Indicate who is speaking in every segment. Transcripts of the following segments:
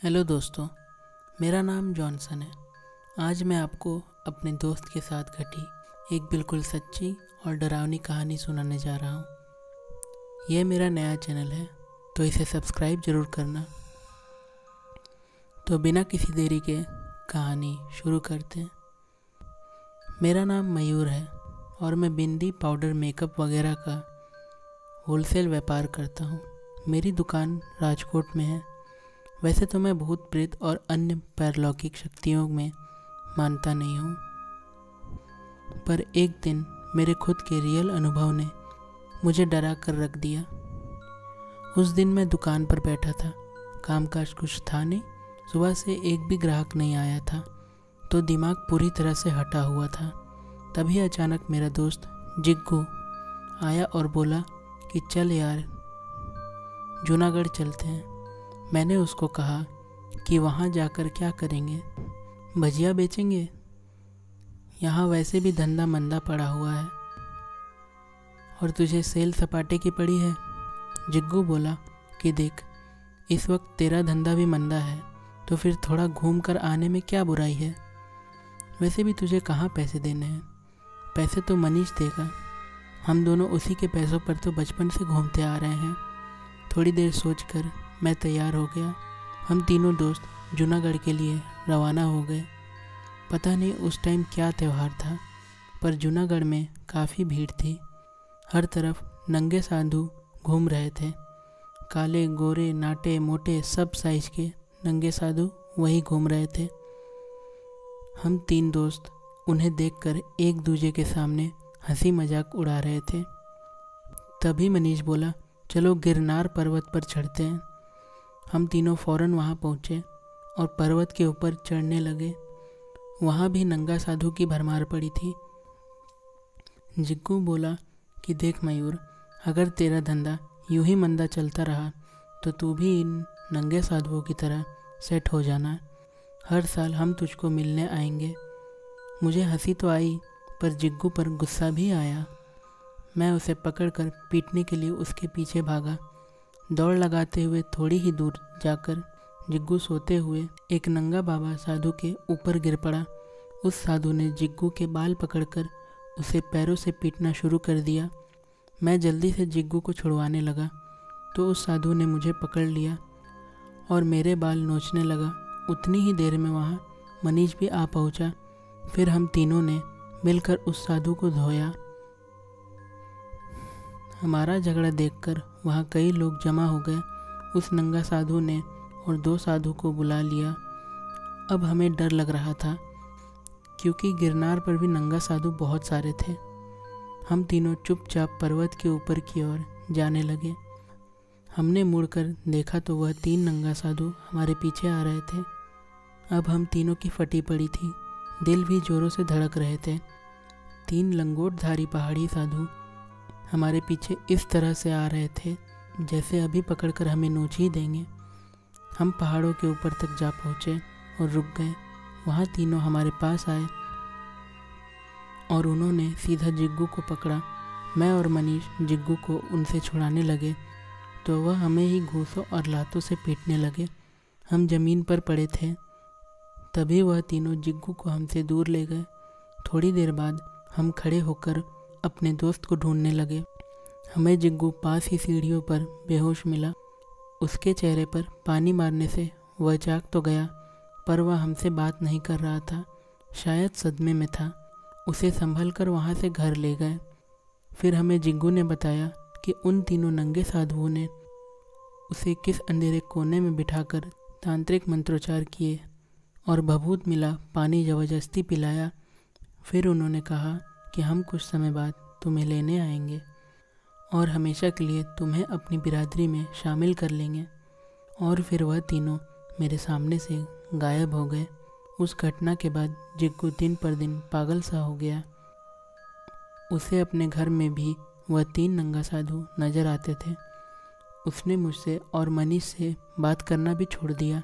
Speaker 1: Hello दोस्तों, मेरा नाम जॉनसन है। आज मैं आपको अपने दोस्त के साथ घटी एक बिल्कुल सच्ची और डरावनी कहानी सुनाने जा रहा हूँ। यह मेरा नया चैनल है तो इसे सब्सक्राइब ज़रूर करना। तो बिना किसी देरी के कहानी शुरू करते हैं। मेरा नाम मयूर है और मैं बिंदी पाउडर मेकअप वगैरह का होलसेल व्यापार करता हूँ। मेरी दुकान राजकोट में है। वैसे तो मैं भूत प्रेत और अन्य पैरलौकिक शक्तियों में मानता नहीं हूँ। पर एक दिन मेरे खुद के रियल अनुभव ने मुझे डरा कर रख दिया। उस दिन मैं दुकान पर बैठा था। कामकाज कुछ था नहीं। सुबह से एक भी ग्राहक नहीं आया था। तो दिमाग पूरी तरह से हटा हुआ था। तभी अचानक मेरा दोस्त जिग्गू आया और बोला कि, चल यार, जूनागढ़ चलते हैं। मैंने उसको कहा कि वहाँ जाकर क्या करेंगे? भजिया बेचेंगे? यहाँ वैसे भी धंधा मंदा पड़ा हुआ है। और तुझे सेल सपाटे की पड़ी है? जिग्गू बोला कि देख, इस वक्त तेरा धंधा भी मंदा है तो फिर थोड़ा घूम कर आने में क्या बुराई है? वैसे भी तुझे कहाँ पैसे देने हैं? पैसे तो मनीष देगा। हम दोनों उसी के पैसों पर तो बचपन से घूमते आ रहे हैं। थोड़ी देर सोचकर मैं तैयार हो गया। हम तीनों दोस्त जूनागढ़ के लिए रवाना हो गए। पता नहीं उस टाइम क्या त्यौहार था, पर जूनागढ़ में काफ़ी भीड़ थी। हर तरफ़ नंगे साधु घूम रहे थे। काले, गोरे, नाटे, मोटे सब साइज़ के नंगे साधु वहीं घूम रहे थे। हम तीन दोस्त उन्हें देखकर एक दूजे के सामने हँसी मज़ाक उड़ा रहे थे। तभी मनीष बोला, चलो गिरनार पर्वत पर चढ़ते हैं। हम तीनों फ़ौरन वहाँ पहुँचे और पर्वत के ऊपर चढ़ने लगे। वहाँ भी नंगा साधु की भरमार पड़ी थी। जिग्गू बोला कि, देख मयूर, अगर तेरा धंधा यूँ ही मंदा चलता रहा तो तू भी इन नंगे साधुओं की तरह सेट हो जाना। हर साल हम तुझको मिलने आएँगे। मुझे हँसी तो आई, पर जिग्गू पर गुस्सा भी आया। मैं उसे पकड़कर पीटने के लिए उसके पीछे भागा। दौड़ लगाते हुए थोड़ी ही दूर जाकर जिग्गू सोते हुए एक नंगा बाबा साधु के ऊपर गिर पड़ा। उस साधु ने जिग्गू के बाल पकड़कर उसे पैरों से पीटना शुरू कर दिया। मैं जल्दी से जिग्गू को छुड़वाने लगा तो उस साधु ने मुझे पकड़ लिया और मेरे बाल नोचने लगा। उतनी ही देर में वहाँ मनीष भी आ पहुँचा। फिर हम तीनों ने मिलकर उस साधु को धोया। हमारा झगड़ा देखकर वहाँ कई लोग जमा हो गए। उस नंगा साधु ने और दो साधु को बुला लिया। अब हमें डर लग रहा था, क्योंकि गिरनार पर भी नंगा साधु बहुत सारे थे। हम तीनों चुपचाप पर्वत के ऊपर की ओर जाने लगे। हमने मुड़कर देखा तो वह तीन नंगा साधु हमारे पीछे आ रहे थे। अब हम तीनों की फटी पड़ी थी। दिल भी जोरों से धड़क रहे थे। तीन लंगोटधारी पहाड़ी साधु हमारे पीछे इस तरह से आ रहे थे, जैसे अभी पकड़कर हमें नोच ही देंगे। हम पहाड़ों के ऊपर तक जा पहुँचे और रुक गए। वहाँ तीनों हमारे पास आए और उन्होंने सीधा जिग्गू को पकड़ा। मैं और मनीष जिग्गू को उनसे छुड़ाने लगे तो वह हमें ही घूसों और लातों से पीटने लगे। हम ज़मीन पर पड़े थे, तभी वह तीनों जिग्गू को हमसे दूर ले गए। थोड़ी देर बाद हम खड़े होकर अपने दोस्त को ढूँढने लगे। हमें जिग्गू पास ही सीढ़ियों पर बेहोश मिला। उसके चेहरे पर पानी मारने से वह जाग तो गया, पर वह हमसे बात नहीं कर रहा था। शायद सदमे में था। उसे संभल कर वहाँ से घर ले गए। फिर हमें जिग्गू ने बताया कि उन तीनों नंगे साधुओं ने उसे किस अंधेरे कोने में बिठाकर तांत्रिक मंत्रोच्चार किए और भभूत मिला, पानी ज़बरदस्ती पिलाया। फिर उन्होंने कहा कि हम कुछ समय बाद तुम्हें लेने आएँगे और हमेशा के लिए तुम्हें अपनी बिरादरी में शामिल कर लेंगे। और फिर वह तीनों मेरे सामने से गायब हो गए। उस घटना के बाद जिग्गू दिन पर दिन पागल सा हो गया। उसे अपने घर में भी वह तीन नंगा साधु नज़र आते थे। उसने मुझसे और मनीष से बात करना भी छोड़ दिया।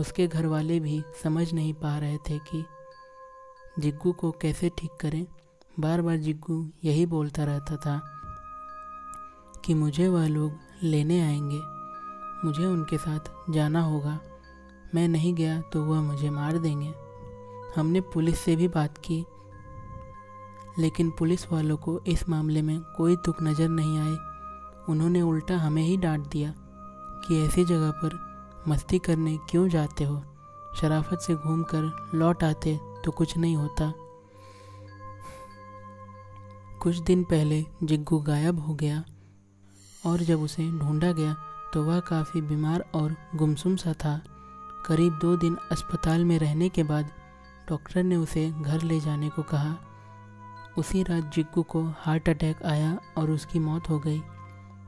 Speaker 1: उसके घर वाले भी समझ नहीं पा रहे थे कि जिग्गू को कैसे ठीक करें। बार बार जिग्गू यही बोलता रहता था कि मुझे वह लोग लेने आएँगे। मुझे उनके साथ जाना होगा। मैं नहीं गया तो वह मुझे मार देंगे। हमने पुलिस से भी बात की, लेकिन पुलिस वालों को इस मामले में कोई दुख नज़र नहीं आए। उन्होंने उल्टा हमें ही डांट दिया कि ऐसी जगह पर मस्ती करने क्यों जाते हो? शराफत से घूमकर लौट आते तो कुछ नहीं होता। कुछ दिन पहले जिग्गू गायब हो गया और जब उसे ढूंढा गया तो वह काफ़ी बीमार और गुमसुम सा था। करीब दो दिन अस्पताल में रहने के बाद डॉक्टर ने उसे घर ले जाने को कहा। उसी रात जिग्गू को हार्ट अटैक आया और उसकी मौत हो गई।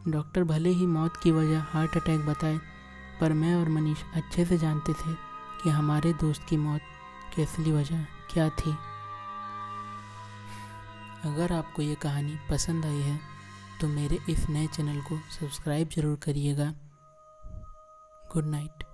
Speaker 1: डॉक्टर भले ही मौत की वजह हार्ट अटैक बताए, पर मैं और मनीष अच्छे से जानते थे कि हमारे दोस्त की मौत की असली वजह क्या थी। अगर आपको ये कहानी पसंद आई है तो मेरे इस नए चैनल को सब्सक्राइब ज़रूर करिएगा। Good night.